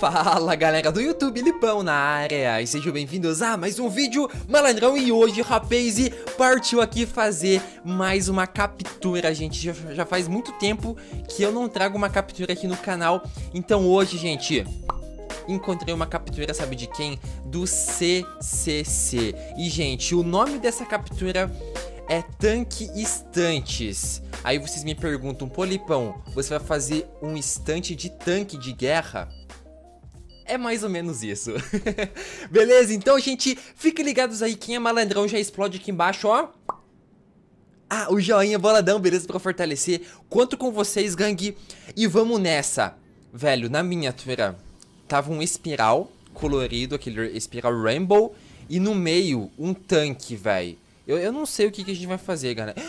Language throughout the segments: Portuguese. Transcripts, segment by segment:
Fala galera do YouTube, Lipão na área E sejam bem-vindos a mais um vídeo malandrão E hoje, rapaz, partiu aqui fazer mais uma captura, gente já, já faz muito tempo que eu não trago uma captura aqui no canal Então hoje, gente, encontrei uma captura, sabe de quem? Do CCC. E, gente, o nome dessa captura é Tanque Estantes. Aí vocês me perguntam, Polipão, você vai fazer um estante de tanque de guerra? É mais ou menos isso. Beleza? Então, gente, fiquem ligados aí. Quem é malandrão já explode aqui embaixo, ó. Ah, o joinha boladão, beleza? Pra fortalecer. Conto com vocês, gangue. E vamos nessa. Velho, na miniatura tava um espiral colorido, aquele espiral rainbow. E no meio, um tanque, velho. Eu, eu não sei o que, que a gente vai fazer, galera.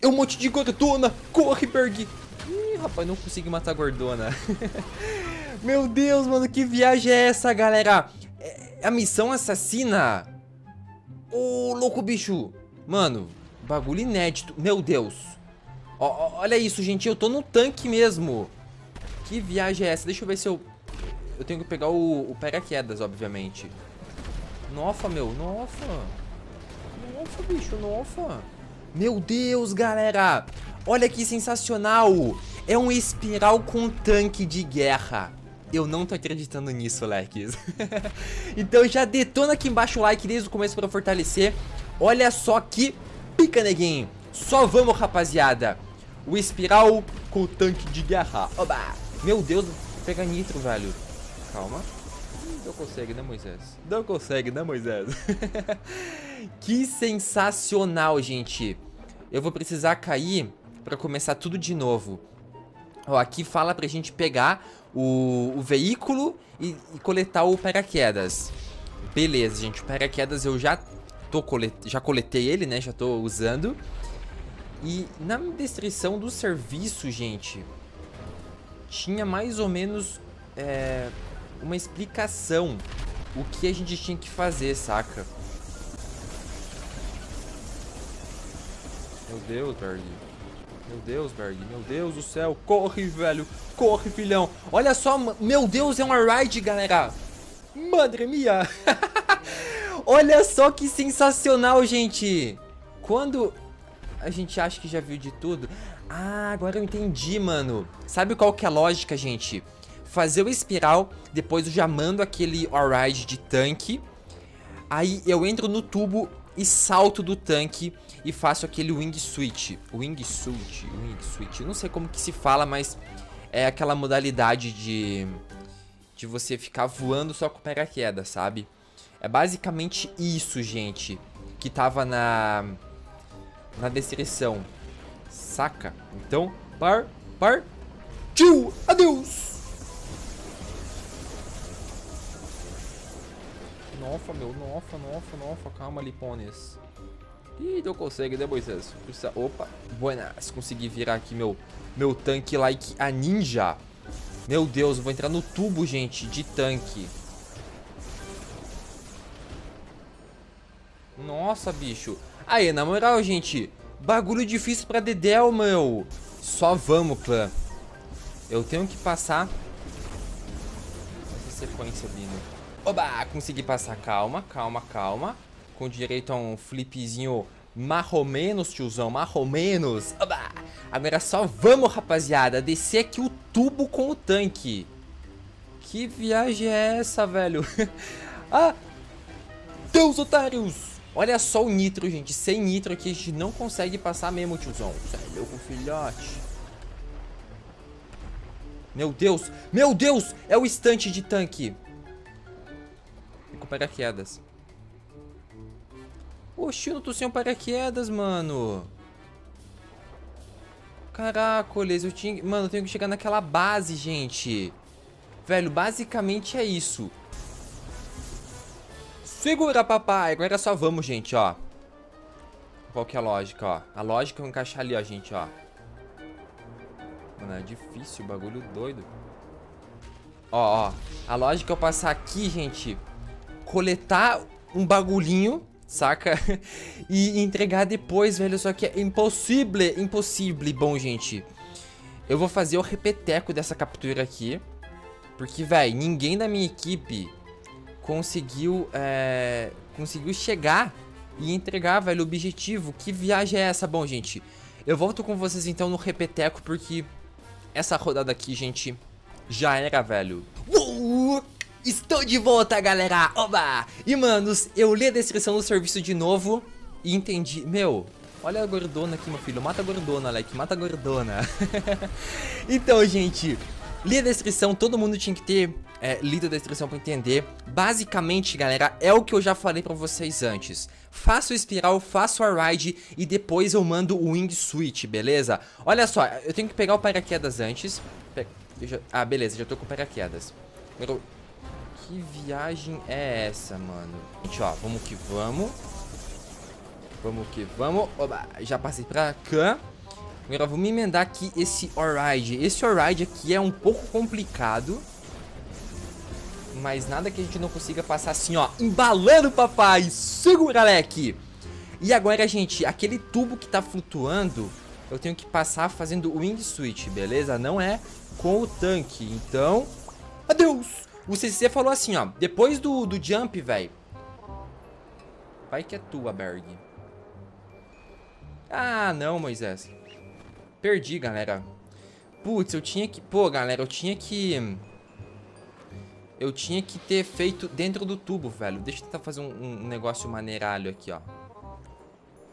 É um monte de gordona. Corre, Berg. Ih, rapaz, não consegui matar a gordona. Meu Deus, mano, que viagem é essa, galera? É, a missão assassina? Ô, louco bicho. Mano, bagulho inédito. Meu Deus. Olha isso, gente. Eu tô no tanque mesmo. Que viagem é essa? Deixa eu ver se eu... Eu tenho que pegar o, o paraquedas, obviamente. Nossa, meu. Nossa. Nossa, bicho. Nossa. Meu Deus, galera. Olha que sensacional. É um espiral com tanque de guerra. Eu não tô acreditando nisso, Lex. então já detona aqui embaixo o like desde o começo pra fortalecer. Olha só que pica, neguinho. Só vamos, rapaziada. O espiral com o tanque de guerra. Oba! Meu Deus, pega nitro, velho. Calma. Não consegue, né, Moisés? Não consegue, né, Moisés? que sensacional, gente. Eu vou precisar cair pra começar tudo de novo. Ó, aqui fala pra gente pegar o, o veículo e, e, coletar o paraquedas. Beleza, gente. O paraquedas eu já, tô colet, já coletei ele, né? Já tô usando. E na descrição do serviço, gente, tinha mais ou menos é, uma explicação o que a gente tinha que fazer, saca? Meu Deus, Berg. Meu Deus, Berg. Meu Deus do céu. Corre, velho. Corre, filhão. Olha só. Meu Deus, é uma ride, galera. Madre minha. Olha só que sensacional, gente. Quando a gente acha que já viu de tudo... Ah, agora eu entendi, mano. Sabe qual que é a lógica, gente? Fazer o espiral, depois eu já mando aquele ride de tanque. Aí eu entro no tubo e salto do tanque e faço aquele wingsuit. Wingsuit, wingsuit. Não sei como que se fala, mas é aquela modalidade de de você ficar voando só com paraquedas, sabe? É basicamente isso, gente, que tava na na descrição. Saca? Então, par, par, tchau, adeus! Nossa, meu, nossa, nossa, nossa, calma, Lipones. Ih, não consegue, né, Moisés? Opa, buenas, consegui virar aqui meu, meu tanque like a ninja. Meu Deus, eu vou entrar no tubo, gente, de tanque. Nossa, bicho. Aí, na moral, gente, bagulho difícil pra Dedel, meu. Só vamos, clã. Eu tenho que passar essa sequência, Bino. Oba, consegui passar. Calma, calma, calma. Com direito a um flipzinho marromenos, tiozão, marromenos. Oba! Agora só vamos, rapaziada, descer aqui o tubo com o tanque. Que viagem é essa, velho? ah! Deus, otários! Olha só o nitro, gente. Sem nitro aqui a gente não consegue passar mesmo, tiozão. Sério, com filhote. Meu Deus! Meu Deus! É o estante de tanque paraquedas. Oxi, eu não tô sem um paraquedas, mano. Caracoles, eu tinha... Mano, eu tenho que chegar naquela base, gente. Velho, basicamente é isso. Segura, papai. Agora só vamos, gente, ó. Qual que é a lógica, ó? A lógica é encaixar ali, ó, gente, ó. Mano, é difícil, bagulho doido. Ó, ó. A lógica é eu passar aqui, gente, coletar um bagulhinho, saca? e entregar depois, velho. Só que é impossível, impossível. Bom, gente, eu vou fazer o repeteco dessa captura aqui. Porque, velho, ninguém da minha equipe conseguiu, é, conseguiu chegar e entregar, velho, o objetivo. Que viagem é essa? Bom, gente, eu volto com vocês então no repeteco, porque essa rodada aqui, gente, já era, velho. Uh, estou de volta, galera! Oba! E, manos, eu li a descrição do serviço de novo e entendi. Meu, olha a gordona aqui, meu filho. Mata a gordona, Alec. Mata a gordona. então, gente, li a descrição. Todo mundo tinha que ter é, lido a descrição pra entender. Basicamente, galera, é o que eu já falei pra vocês antes. Faço o espiral, faço a ride e depois eu mando o wing switch, beleza? Olha só, eu tenho que pegar o paraquedas antes. Ah, beleza, já tô com paraquedas. Que viagem é essa, mano? Gente, ó, vamos que vamos. Vamos que vamos. Oba, já passei pra cá. Agora vamos emendar aqui esse Oride. Esse Oride aqui é um pouco complicado. Mas nada que a gente não consiga passar assim, ó. Embalando, papai. Segura, Alec. E agora, gente, aquele tubo que tá flutuando, eu tenho que passar fazendo o wing switch, beleza? Não é com o tanque. Então, adeus. O CC falou assim, ó. Depois do, do jump, velho. Vai que é tua, Berg. Ah, não, Moisés. Perdi, galera. Putz, eu tinha que... Pô, galera, eu tinha que... Eu tinha que ter feito dentro do tubo, velho. Deixa eu tentar fazer um, um negócio maneiralho aqui, ó.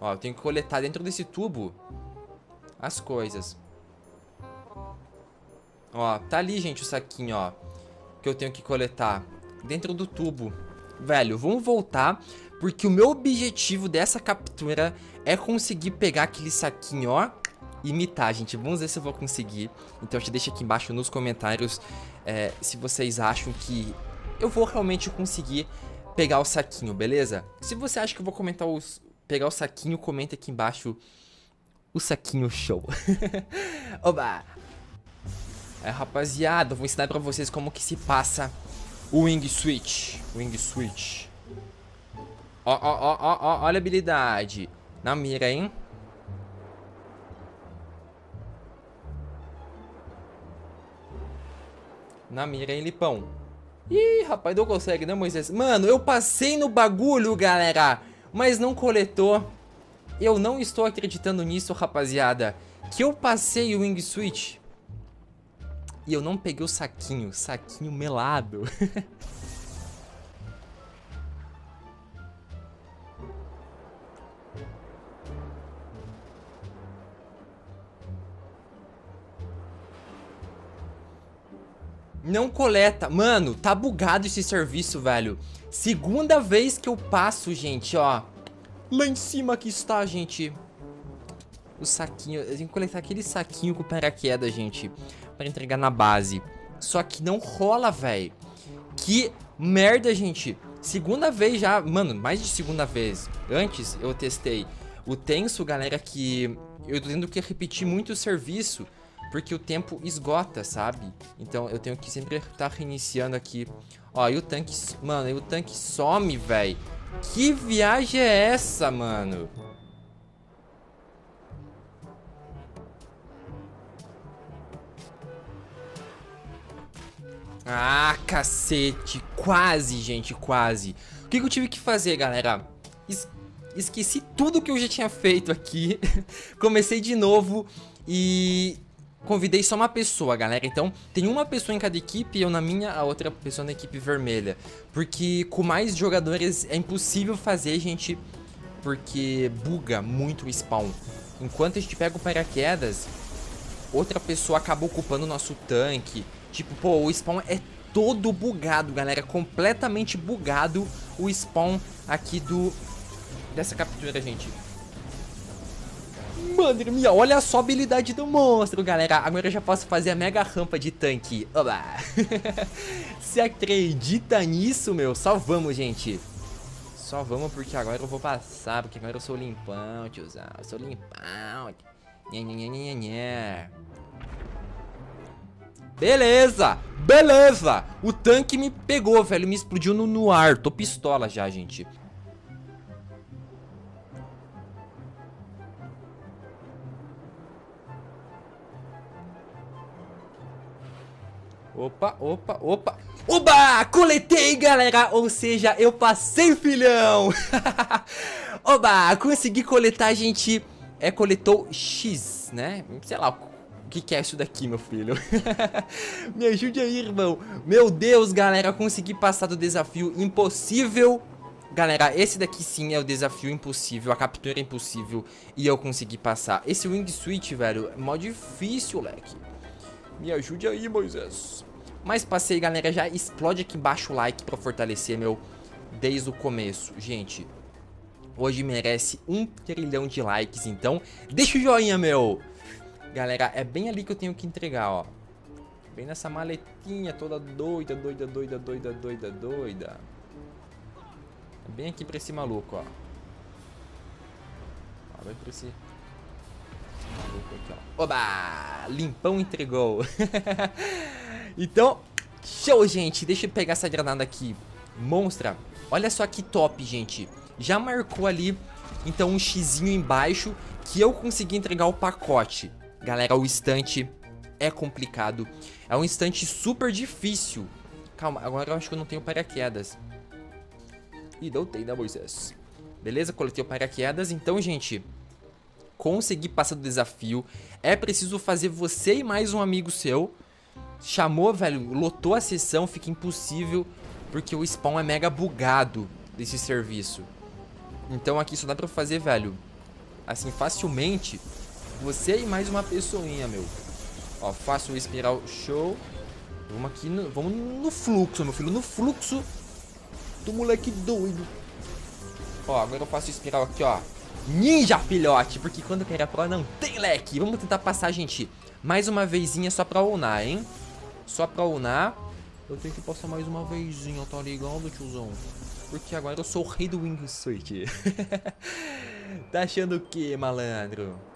Ó, eu tenho que coletar dentro desse tubo as coisas. Ó, tá ali, gente, o saquinho, ó. Que eu tenho que coletar dentro do tubo. Velho, vamos voltar, porque o meu objetivo dessa captura é conseguir pegar aquele saquinho, ó, e imitar, gente. Vamos ver se eu vou conseguir. Então, te deixa aqui embaixo nos comentários é, se vocês acham que eu vou realmente conseguir pegar o saquinho, beleza? Se você acha que eu vou comentar os, pegar o saquinho, comenta aqui embaixo o saquinho show. Oba! É, rapaziada, vou ensinar pra vocês como que se passa o Wing Switch. Wing Switch. Ó, ó, ó, ó, ó, olha a habilidade. Na mira, hein? Na mira, hein, Lipão? Ih, rapaz, não consegue, né, Moisés? Mano, eu passei no bagulho, galera, mas não coletou. Eu não estou acreditando nisso, rapaziada. Que eu passei o Wing Switch e eu não peguei o saquinho. Saquinho melado. Não coleta. Mano, tá bugado esse serviço, velho. Segunda vez que eu passo, gente, ó. Lá em cima que está, gente. O saquinho. Eu tenho que coletar aquele saquinho com paraquedas, gente. Pra entregar na base. Só que não rola, velho. Que merda, gente. Segunda vez já. Mano, mais de segunda vez. Antes eu testei o tenso, galera, que eu tendo que repetir muito o serviço porque o tempo esgota, sabe? Então eu tenho que sempre estar tá reiniciando aqui. Ó, e o tanque... Mano, e o tanque some, velho. Que viagem é essa, mano? Ah, cacete. Quase, gente, quase. O que, que eu tive que fazer, galera? Es esqueci tudo que eu já tinha feito aqui. Comecei de novo e convidei só uma pessoa, galera. Então, tem uma pessoa em cada equipe, eu na minha, a outra pessoa na equipe vermelha. Porque com mais jogadores é impossível fazer, gente, porque buga muito o spawn. Enquanto a gente pega o paraquedas, outra pessoa acaba ocupando o nosso tanque. Tipo, pô, o spawn é todo bugado, galera. Completamente bugado o spawn aqui do... Dessa captura, gente. Mano, olha só a habilidade do monstro, galera. Agora eu já posso fazer a mega rampa de tanque. Oba! Se acredita nisso, meu? Só vamos, gente. Só vamos porque agora eu vou passar. Porque agora eu sou limpão, tiozão. Eu sou limpão. Nha, nha, nha, nha, Beleza, beleza. O tanque me pegou, velho. Me explodiu no, no ar. Tô pistola já, gente. Opa, opa, opa. Oba! Coletei, galera! Ou seja, eu passei, filhão! Oba! Consegui coletar, gente. É, coletou X, né? Sei lá, que, que é isso daqui, meu filho? Me ajude aí, irmão. Meu Deus, galera, consegui passar do desafio impossível. Galera, esse daqui sim é o desafio impossível, a captura é impossível e eu consegui passar. Esse Wing Switch, velho, é mó difícil, leque. Me ajude aí, Moisés. Mas passei, galera, já explode aqui embaixo o like pra fortalecer, meu, desde o começo. Gente, hoje merece um trilhão de likes, então deixa o joinha, meu. Galera, é bem ali que eu tenho que entregar, ó. Bem nessa maletinha toda doida, doida, doida, doida, doida, doida. É bem aqui pra esse maluco, ó. ó vai pra esse maluco aqui, ó. Oba! Limpão entregou. então, show, gente. Deixa eu pegar essa granada aqui. Monstra. Olha só que top, gente. Já marcou ali, então, um xizinho embaixo que eu consegui entregar o pacote. Galera, o instante é complicado. É um instante super difícil. Calma, agora eu acho que eu não tenho paraquedas. Ih, não tem, né, Moisés? Beleza, coletei o paraquedas. Então, gente, consegui passar do desafio. É preciso fazer você e mais um amigo seu. Chamou, velho, lotou a sessão, fica impossível. Porque o spawn é mega bugado desse serviço. Então aqui só dá pra fazer, velho, assim, facilmente você e mais uma pessoinha, meu. Ó, faço o espiral show. Vamos aqui, no, vamos no fluxo, meu filho. No fluxo do moleque doido. Ó, agora eu faço espiral aqui, ó. Ninja, filhote. Porque quando eu quero a pro não tem leque. Vamos tentar passar, gente. Mais uma vezinha só pra unar, hein? Só pra unar. Eu tenho que passar mais uma vezinha, tá ligado, tiozão? Porque agora eu sou o rei do wingsuit. tá achando o que, malandro?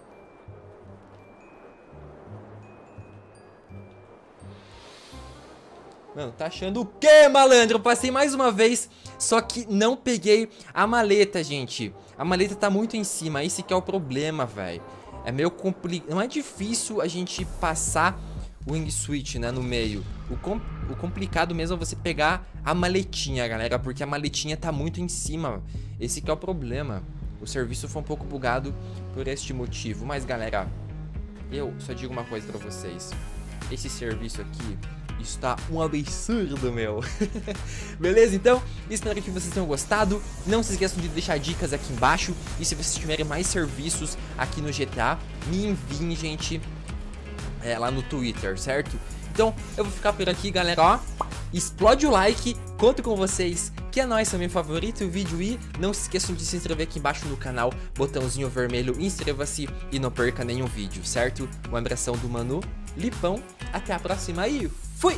Mano, tá achando o quê, malandro? Eu passei mais uma vez, só que não peguei a maleta, gente. A maleta tá muito em cima, esse que é o problema, velho. É meio complicado, não é difícil a gente passar o wing switch, né, no meio. O, com o complicado mesmo é você pegar a maletinha, galera, porque a maletinha tá muito em cima. Esse que é o problema. O serviço foi um pouco bugado por este motivo. Mas, galera, eu só digo uma coisa pra vocês. Esse serviço aqui está um absurdo, meu. Beleza? Então, espero que vocês tenham gostado. Não se esqueçam de deixar dicas aqui embaixo. E se vocês tiverem mais serviços aqui no GTA, me enviem, gente, é, lá no Twitter, certo? Então, eu vou ficar por aqui, galera, ó. Explode o like, conto com vocês, que é nóis também, favorito o vídeo e não se esqueçam de se inscrever aqui embaixo no canal, botãozinho vermelho, inscreva-se e não perca nenhum vídeo, certo? Um abração do Manu, Lipão, até a próxima e fui!